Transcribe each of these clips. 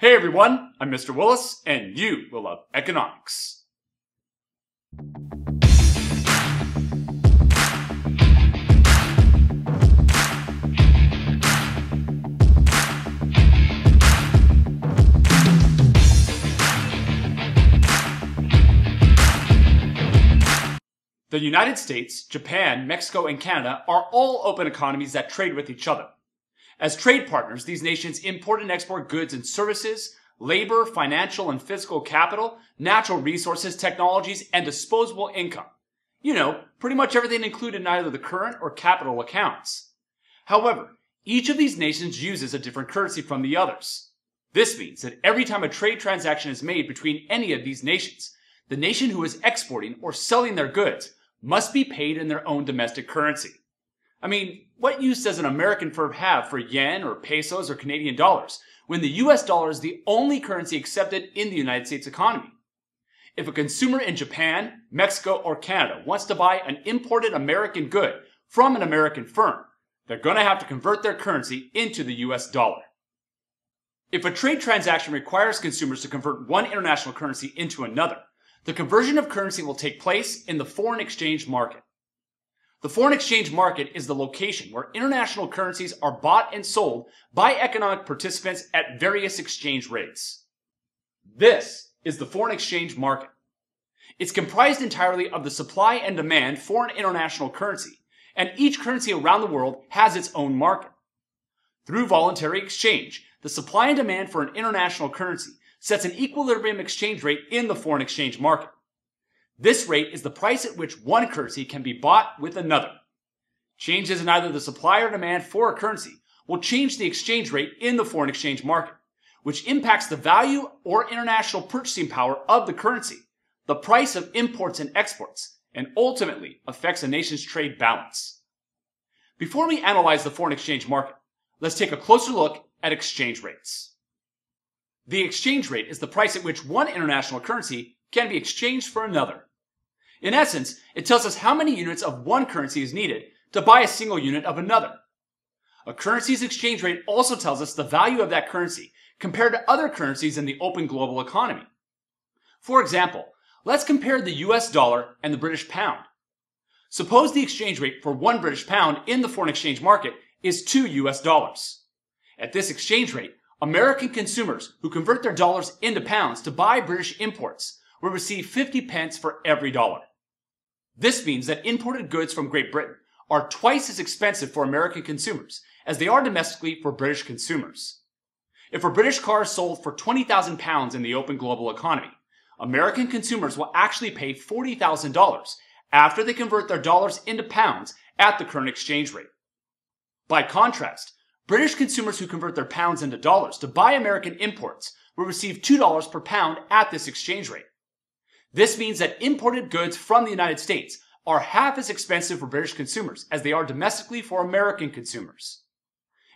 Hey everyone, I'm Mr. Willis, and you will love economics. The United States, Japan, Mexico, and Canada are all open economies that trade with each other. As trade partners, these nations import and export goods and services, labor, financial and physical capital, natural resources, technologies, and disposable income. You know, pretty much everything included in either the current or capital accounts. However, each of these nations uses a different currency from the others. This means that every time a trade transaction is made between any of these nations, the nation who is exporting or selling their goods must be paid in their own domestic currency. I mean, what use does an American firm have for yen or pesos or Canadian dollars when the US dollar is the only currency accepted in the United States economy? If a consumer in Japan, Mexico, or Canada wants to buy an imported American good from an American firm, they're going to have to convert their currency into the US dollar. If a trade transaction requires consumers to convert one international currency into another, the conversion of currency will take place in the foreign exchange market. The foreign exchange market is the location where international currencies are bought and sold by economic participants at various exchange rates. This is the foreign exchange market. It's comprised entirely of the supply and demand for an international currency, and each currency around the world has its own market. Through voluntary exchange, the supply and demand for an international currency sets an equilibrium exchange rate in the foreign exchange market. This rate is the price at which one currency can be bought with another. Changes in either the supply or demand for a currency will change the exchange rate in the foreign exchange market, which impacts the value or international purchasing power of the currency, the price of imports and exports, and ultimately affects a nation's trade balance. Before we analyze the foreign exchange market, let's take a closer look at exchange rates. The exchange rate is the price at which one international currency can be exchanged for another. In essence, it tells us how many units of one currency is needed to buy a single unit of another. A currency's exchange rate also tells us the value of that currency compared to other currencies in the open global economy. For example, let's compare the US dollar and the British pound. Suppose the exchange rate for one British pound in the foreign exchange market is 2 US dollars. At this exchange rate, American consumers who convert their dollars into pounds to buy British imports will receive 50 pence for every dollar. This means that imported goods from Great Britain are twice as expensive for American consumers as they are domestically for British consumers. If a British car is sold for 20,000 pounds in the open global economy, American consumers will actually pay $40,000 after they convert their dollars into pounds at the current exchange rate. By contrast, British consumers who convert their pounds into dollars to buy American imports will receive $2 per pound at this exchange rate. This means that imported goods from the United States are half as expensive for British consumers as they are domestically for American consumers.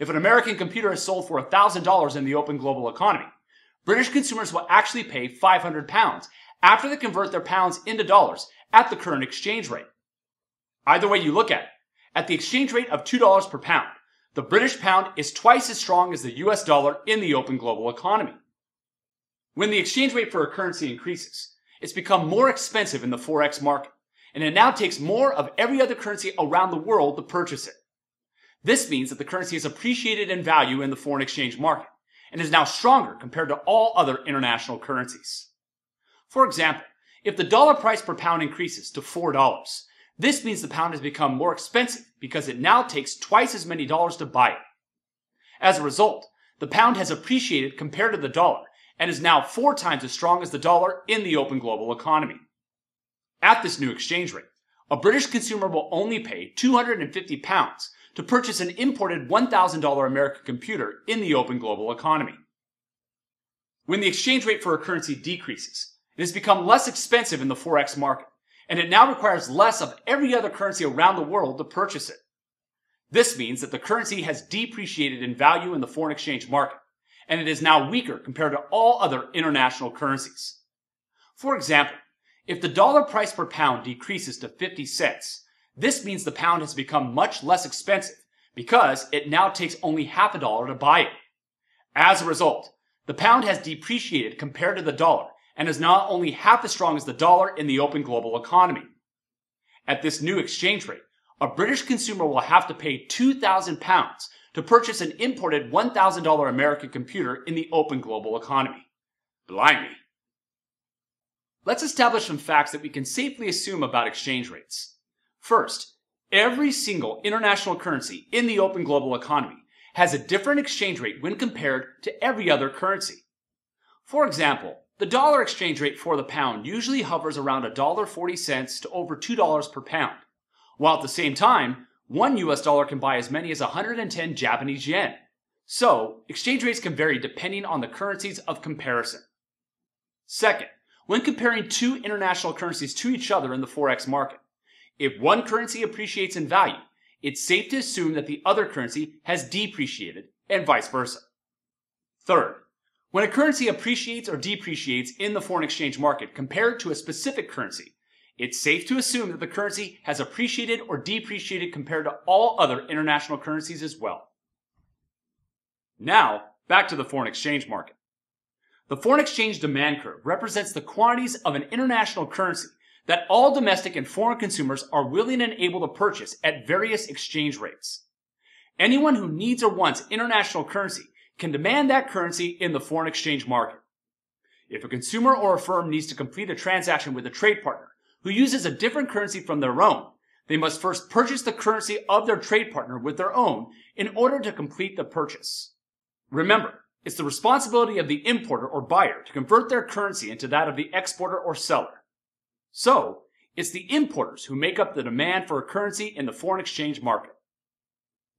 If an American computer is sold for $1,000 in the open global economy, British consumers will actually pay 500 pounds after they convert their pounds into dollars at the current exchange rate. Either way you look at it, at the exchange rate of $2 per pound, the British pound is twice as strong as the US dollar in the open global economy. When the exchange rate for a currency increases, it's become more expensive in the Forex market, and it now takes more of every other currency around the world to purchase it. This means that the currency is appreciated in value in the foreign exchange market, and is now stronger compared to all other international currencies. For example, if the dollar price per pound increases to $4, this means the pound has become more expensive because it now takes twice as many dollars to buy it. As a result, the pound has appreciated compared to the dollar and is now four times as strong as the dollar in the open global economy. At this new exchange rate, a British consumer will only pay 250 pounds to purchase an imported $1,000 American computer in the open global economy. When the exchange rate for a currency decreases, it has become less expensive in the Forex market and it now requires less of every other currency around the world to purchase it. This means that the currency has depreciated in value in the foreign exchange market, and it is now weaker compared to all other international currencies. For example, if the dollar price per pound decreases to 50 cents, this means the pound has become much less expensive because it now takes only half a dollar to buy it. As a result, the pound has depreciated compared to the dollar and is now only half as strong as the dollar in the open global economy. At this new exchange rate, a British consumer will have to pay 2,000 pounds to purchase an imported $1,000 American computer in the open global economy. Blimey. Let's establish some facts that we can safely assume about exchange rates. First, every single international currency in the open global economy has a different exchange rate when compared to every other currency. For example, the dollar exchange rate for the pound usually hovers around $1.40 to over $2 per pound, while at the same time, one US dollar can buy as many as 110 Japanese yen. So, exchange rates can vary depending on the currencies of comparison. Second, when comparing two international currencies to each other in the Forex market, if one currency appreciates in value, it's safe to assume that the other currency has depreciated, and vice versa. Third, when a currency appreciates or depreciates in the foreign exchange market compared to a specific currency, it's safe to assume that the currency has appreciated or depreciated compared to all other international currencies as well. Now, back to the foreign exchange market. The foreign exchange demand curve represents the quantities of an international currency that all domestic and foreign consumers are willing and able to purchase at various exchange rates. Anyone who needs or wants international currency can demand that currency in the foreign exchange market. If a consumer or a firm needs to complete a transaction with a trade partner who uses a different currency from their own, they must first purchase the currency of their trade partner with their own in order to complete the purchase. Remember, it's the responsibility of the importer or buyer to convert their currency into that of the exporter or seller. So, it's the importers who make up the demand for a currency in the foreign exchange market.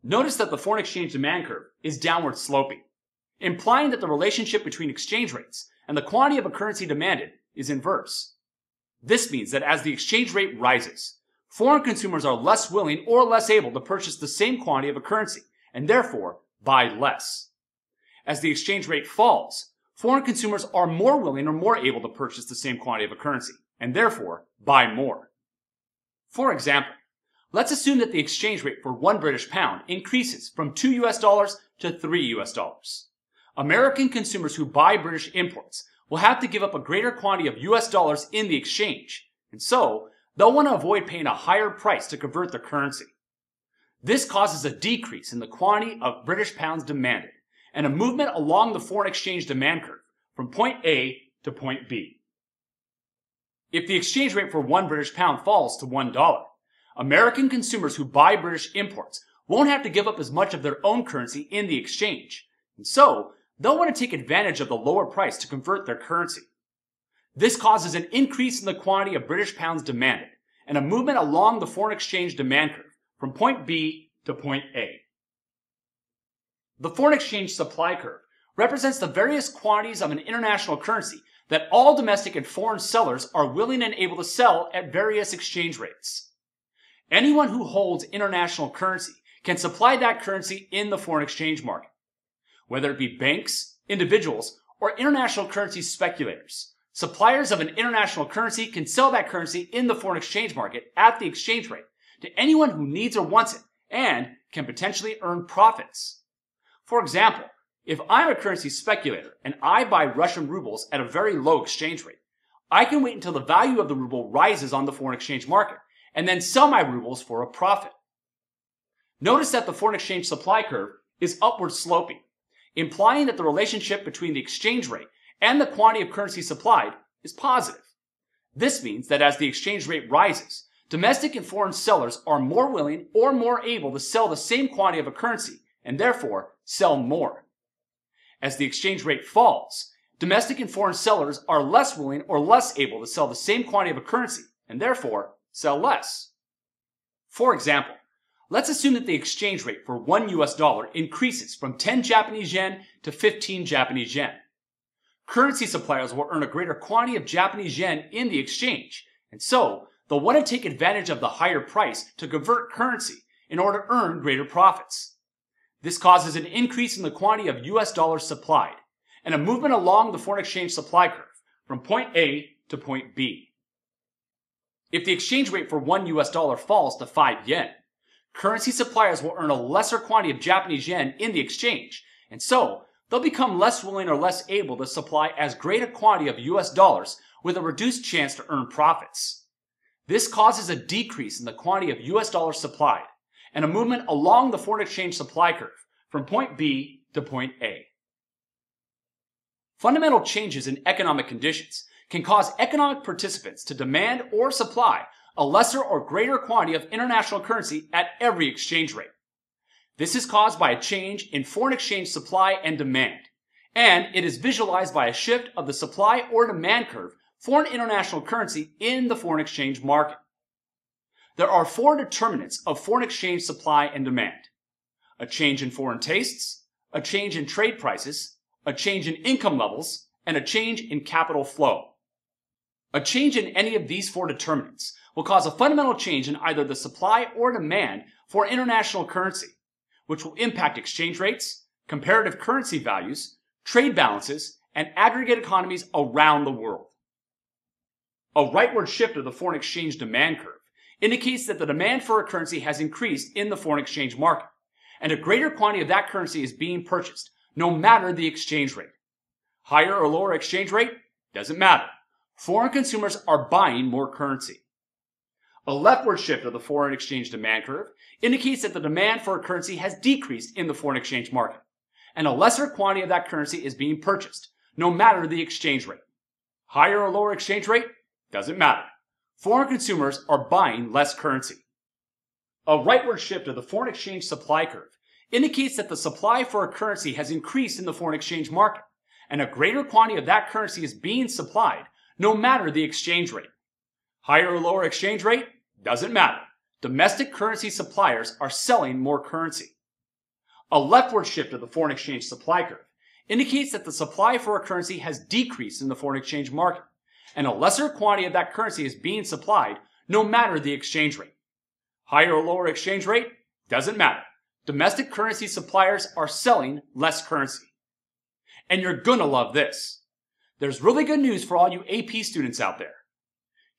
Notice that the foreign exchange demand curve is downward sloping, implying that the relationship between exchange rates and the quantity of a currency demanded is inverse. This means that as the exchange rate rises, foreign consumers are less willing or less able to purchase the same quantity of a currency, and therefore buy less. As the exchange rate falls, foreign consumers are more willing or more able to purchase the same quantity of a currency, and therefore buy more. For example, let's assume that the exchange rate for one British pound increases from 2 US dollars to 3 US dollars. American consumers who buy British imports will have to give up a greater quantity of US dollars in the exchange, and so they'll want to avoid paying a higher price to convert their currency. This causes a decrease in the quantity of British pounds demanded and a movement along the foreign exchange demand curve from point A to point B. If the exchange rate for one British pound falls to $1, American consumers who buy British imports won't have to give up as much of their own currency in the exchange. And so, they'll want to take advantage of the lower price to convert their currency. This causes an increase in the quantity of British pounds demanded and a movement along the foreign exchange demand curve from point B to point A. The foreign exchange supply curve represents the various quantities of an international currency that all domestic and foreign sellers are willing and able to sell at various exchange rates. Anyone who holds international currency can supply that currency in the foreign exchange market. Whether it be banks, individuals, or international currency speculators, suppliers of an international currency can sell that currency in the foreign exchange market at the exchange rate to anyone who needs or wants it and can potentially earn profits. For example, if I'm a currency speculator and I buy Russian rubles at a very low exchange rate, I can wait until the value of the ruble rises on the foreign exchange market and then sell my rubles for a profit. Notice that the foreign exchange supply curve is upward sloping, implying that the relationship between the exchange rate and the quantity of currency supplied is positive. This means that as the exchange rate rises, domestic and foreign sellers are more willing or more able to sell the same quantity of a currency and therefore sell more. As the exchange rate falls, domestic and foreign sellers are less willing or less able to sell the same quantity of a currency and therefore sell less. For example, let's assume that the exchange rate for one US dollar increases from 10 Japanese yen to 15 Japanese yen. Currency suppliers will earn a greater quantity of Japanese yen in the exchange, and so they'll want to take advantage of the higher price to convert currency in order to earn greater profits. This causes an increase in the quantity of US dollars supplied and a movement along the foreign exchange supply curve from point A to point B. If the exchange rate for one US dollar falls to 5 yen, currency suppliers will earn a lesser quantity of Japanese yen in the exchange, and so they'll become less willing or less able to supply as great a quantity of US dollars with a reduced chance to earn profits. This causes a decrease in the quantity of US dollars supplied and a movement along the foreign exchange supply curve from point B to point A. Fundamental changes in economic conditions can cause economic participants to demand or supply a lesser or greater quantity of international currency at every exchange rate. This is caused by a change in foreign exchange supply and demand, and it is visualized by a shift of the supply or demand curve for an international currency in the foreign exchange market. There are four determinants of foreign exchange supply and demand. A change in foreign tastes, a change in trade prices, a change in income levels, and a change in capital flow. A change in any of these four determinants will cause a fundamental change in either the supply or demand for international currency, which will impact exchange rates, comparative currency values, trade balances, and aggregate economies around the world. A rightward shift of the foreign exchange demand curve indicates that the demand for a currency has increased in the foreign exchange market, and a greater quantity of that currency is being purchased, no matter the exchange rate. Higher or lower exchange rate doesn't matter. Foreign consumers are buying more currency. A leftward shift of the foreign exchange demand curve indicates that the demand for a currency has decreased in the foreign exchange market, and a lesser quantity of that currency is being purchased, no matter the exchange rate. Higher or lower exchange rate doesn't matter. Foreign consumers are buying less currency. A rightward shift of the foreign exchange supply curve indicates that the supply for a currency has increased in the foreign exchange market, and a greater quantity of that currency is being supplied no matter the exchange rate. Higher or lower exchange rate doesn't matter. Domestic currency suppliers are selling more currency. A leftward shift of the foreign exchange supply curve indicates that the supply for a currency has decreased in the foreign exchange market, and a lesser quantity of that currency is being supplied no matter the exchange rate. Higher or lower exchange rate doesn't matter. Domestic currency suppliers are selling less currency. And you're gonna love this. There's really good news for all you AP students out there.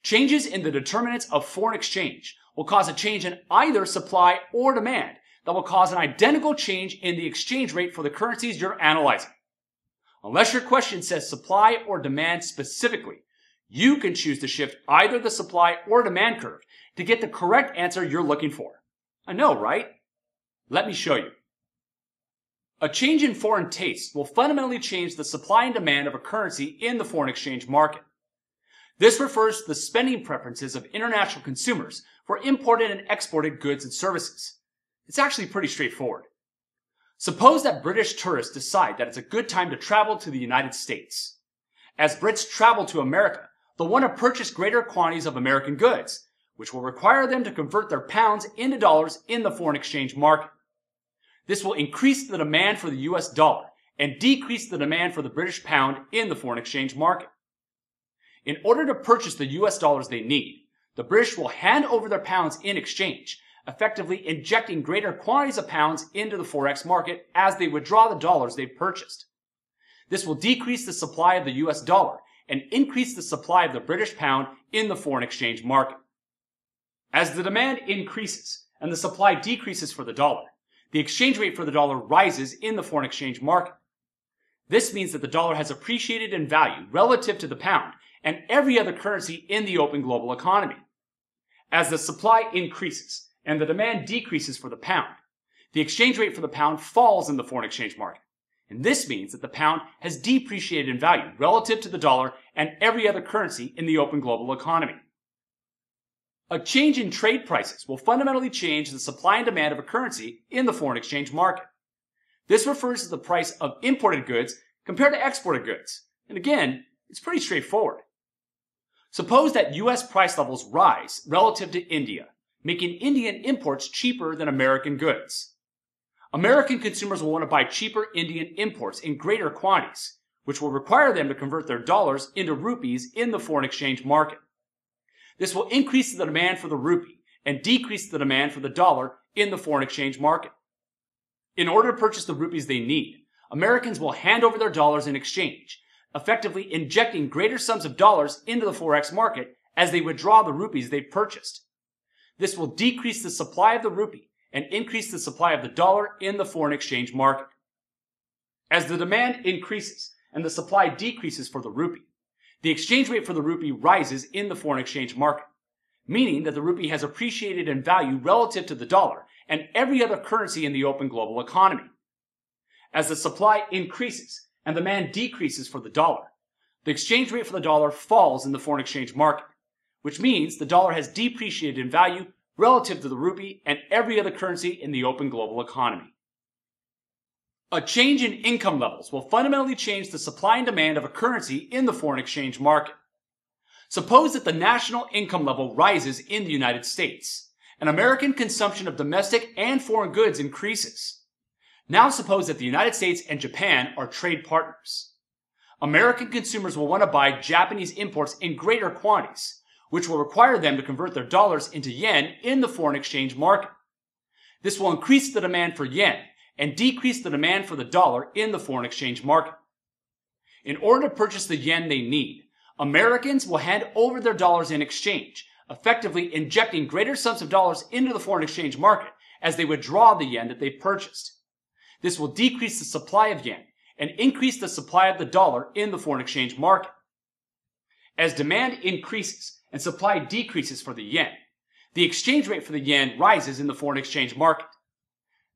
Changes in the determinants of foreign exchange will cause a change in either supply or demand that will cause an identical change in the exchange rate for the currencies you're analyzing. Unless your question says supply or demand specifically, you can choose to shift either the supply or demand curve to get the correct answer you're looking for. I know, right? Let me show you. A change in foreign taste will fundamentally change the supply and demand of a currency in the foreign exchange market. This refers to the spending preferences of international consumers for imported and exported goods and services. It's actually pretty straightforward. Suppose that British tourists decide that it's a good time to travel to the United States. As Brits travel to America, they'll want to purchase greater quantities of American goods, which will require them to convert their pounds into dollars in the foreign exchange market. This will increase the demand for the US dollar and decrease the demand for the British pound in the foreign exchange market. In order to purchase the US dollars they need, the British will hand over their pounds in exchange, effectively injecting greater quantities of pounds into the Forex market as they withdraw the dollars they've purchased. This will decrease the supply of the US dollar and increase the supply of the British pound in the foreign exchange market. As the demand increases and the supply decreases for the dollar, the exchange rate for the dollar rises in the foreign exchange market. This means that the dollar has appreciated in value relative to the pound and every other currency in the open global economy. As the supply increases and the demand decreases for the pound, the exchange rate for the pound falls in the foreign exchange market. And this means that the pound has depreciated in value relative to the dollar and every other currency in the open global economy. A change in trade prices will fundamentally change the supply and demand of a currency in the foreign exchange market. This refers to the price of imported goods compared to exported goods. And again, it's pretty straightforward. Suppose that US price levels rise relative to India, making Indian imports cheaper than American goods. American consumers will want to buy cheaper Indian imports in greater quantities, which will require them to convert their dollars into rupees in the foreign exchange market. This will increase the demand for the rupee and decrease the demand for the dollar in the foreign exchange market. In order to purchase the rupees they need, Americans will hand over their dollars in exchange, effectively injecting greater sums of dollars into the forex market as they withdraw the rupees they've purchased. This will decrease the supply of the rupee and increase the supply of the dollar in the foreign exchange market. As the demand increases and the supply decreases for the rupee, the exchange rate for the rupee rises in the foreign exchange market, meaning that the rupee has appreciated in value relative to the dollar and every other currency in the open global economy. As the supply increases and the demand decreases for the dollar, the exchange rate for the dollar falls in the foreign exchange market, which means the dollar has depreciated in value relative to the rupee and every other currency in the open global economy. A change in income levels will fundamentally change the supply and demand of a currency in the foreign exchange market. Suppose that the national income level rises in the United States, and American consumption of domestic and foreign goods increases. Now suppose that the United States and Japan are trade partners. American consumers will want to buy Japanese imports in greater quantities, which will require them to convert their dollars into yen in the foreign exchange market. This will increase the demand for yen and decrease the demand for the dollar in the foreign exchange market. In order to purchase the yen they need, Americans will hand over their dollars in exchange, effectively injecting greater sums of dollars into the foreign exchange market as they withdraw the yen that they've purchased. This will decrease the supply of yen and increase the supply of the dollar in the foreign exchange market. As demand increases and supply decreases for the yen, the exchange rate for the yen rises in the foreign exchange market.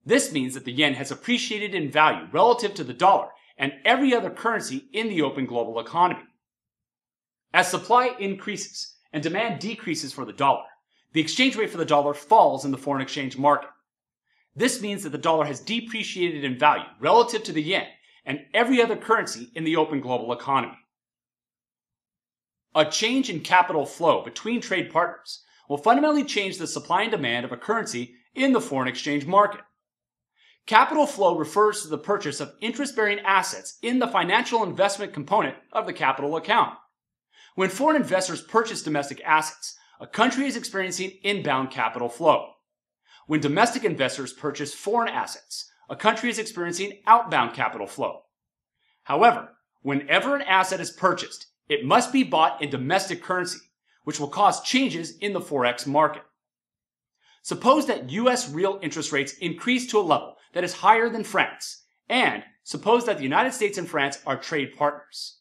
This means that the yen has appreciated in value relative to the dollar and every other currency in the open global economy. As supply increases and demand decreases for the dollar, the exchange rate for the dollar falls in the foreign exchange market. This means that the dollar has depreciated in value relative to the yen and every other currency in the open global economy. A change in capital flow between trade partners will fundamentally change the supply and demand of a currency in the foreign exchange market. Capital flow refers to the purchase of interest-bearing assets in the financial investment component of the capital account. When foreign investors purchase domestic assets, a country is experiencing inbound capital flow. When domestic investors purchase foreign assets, a country is experiencing outbound capital flow. However, whenever an asset is purchased, it must be bought in domestic currency, which will cause changes in the forex market. Suppose that US real interest rates increase to a level that is higher than France, and suppose that the United States and France are trade partners.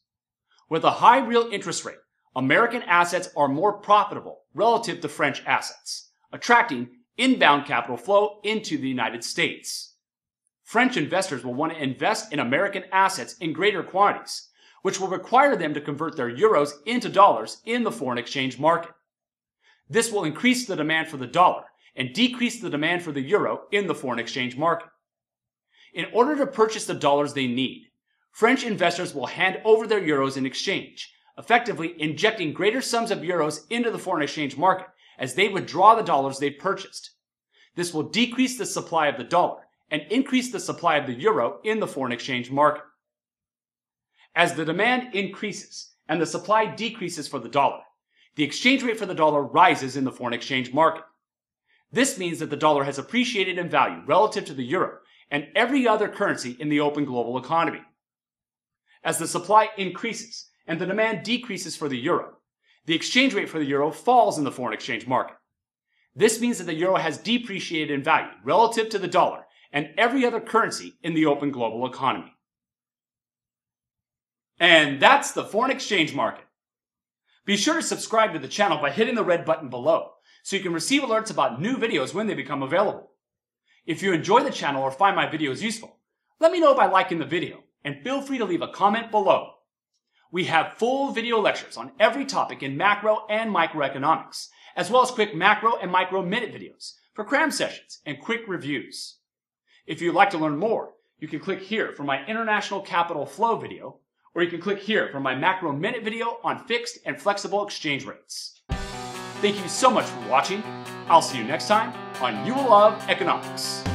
With a high real interest rate, American assets are more profitable relative to French assets, attracting inbound capital flow into the United States. French investors will want to invest in American assets in greater quantities, which will require them to convert their euros into dollars in the foreign exchange market. This will increase the demand for the dollar and decrease the demand for the euro in the foreign exchange market. In order to purchase the dollars they need, French investors will hand over their euros in exchange, effectively injecting greater sums of euros into the foreign exchange market as they withdraw the dollars they've purchased. This will decrease the supply of the dollar and increase the supply of the euro in the foreign exchange market. As the demand increases and the supply decreases for the dollar, the exchange rate for the dollar rises in the foreign exchange market. This means that the dollar has appreciated in value relative to the euro and every other currency in the open global economy. As the supply increases and the demand decreases for the euro, the exchange rate for the euro falls in the foreign exchange market. This means that the euro has depreciated in value relative to the dollar and every other currency in the open global economy. And that's the foreign exchange market. Be sure to subscribe to the channel by hitting the red button below so you can receive alerts about new videos when they become available. If you enjoy the channel or find my videos useful, let me know by liking the video and feel free to leave a comment below. We have full video lectures on every topic in macro and microeconomics, as well as quick macro and micro minute videos for cram sessions and quick reviews. If you'd like to learn more, you can click here for my International Capital Flow video, or you can click here for my macro minute video on fixed and flexible exchange rates. Thank you so much for watching. I'll see you next time on You Will Love Economics.